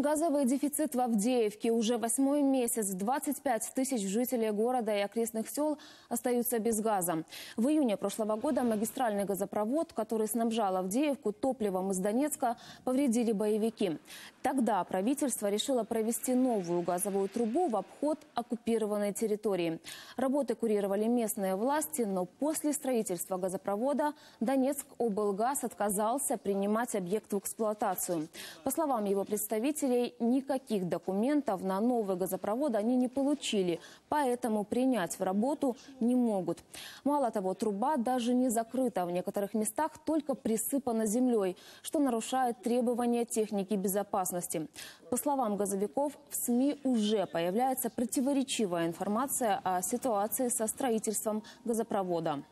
Газовый дефицит в Авдеевке уже восьмой месяц. 25 тысяч жителей города и окрестных сел остаются без газа. В июне прошлого года магистральный газопровод, который снабжал Авдеевку топливом из Донецка, повредили боевики. Тогда правительство решило провести новую газовую трубу в обход оккупированной территории. Работы курировали местные власти, но после строительства газопровода Донецк облгаз отказался принимать объект в эксплуатацию. По словам его представителей, никаких документов на новый газопровод они не получили, поэтому принять в работу не могут. Мало того, труба даже не закрыта. В некоторых местах только присыпана землей, что нарушает требования техники безопасности. По словам газовиков, в СМИ уже появляется противоречивая информация о ситуации со строительством газопровода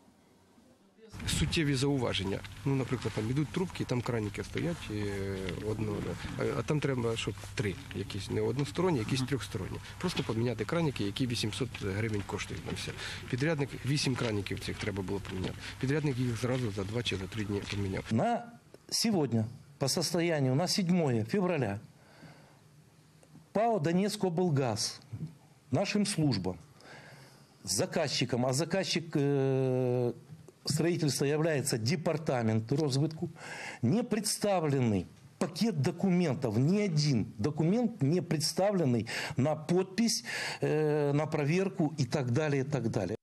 суттєві зауваження. Ну, наприклад, там ідуть трубки, там краніки стоять і одно, а- а там треба, щоб три, якісь не односторонні, якісь трьохсторонні. Просто поміняти краніки, які 800 гривень коштують на все. Підрядник 8 краніків цих треба було поміняти. Підрядник їх зразу за 2 чи за 3 дні поміняв. На сегодня, по состоянию на 7 февраля, ПАО «Донецкоблгаз» нашим службам, заказчиком, а заказчик э, строительства является департамент розвитку, не представленный пакет документов, ни один документ не представленный на подпись, э, на проверку и так далее, и так далее.